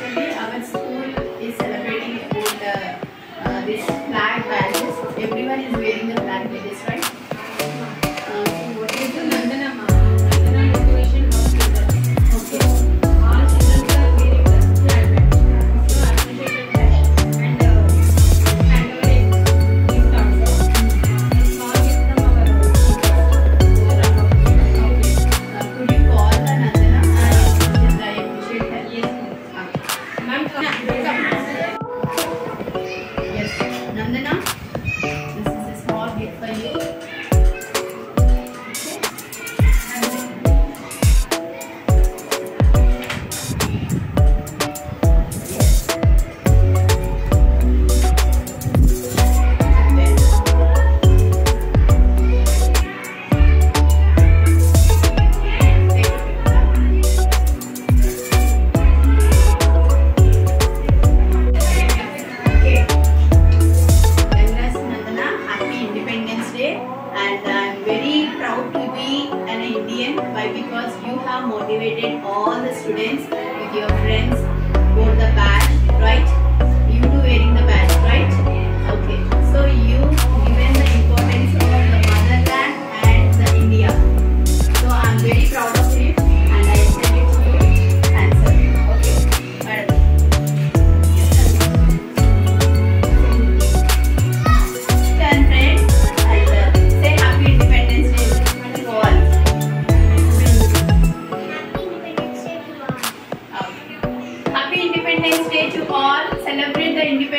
சொல்லி அவன் have motivated all the students. With your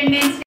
Independence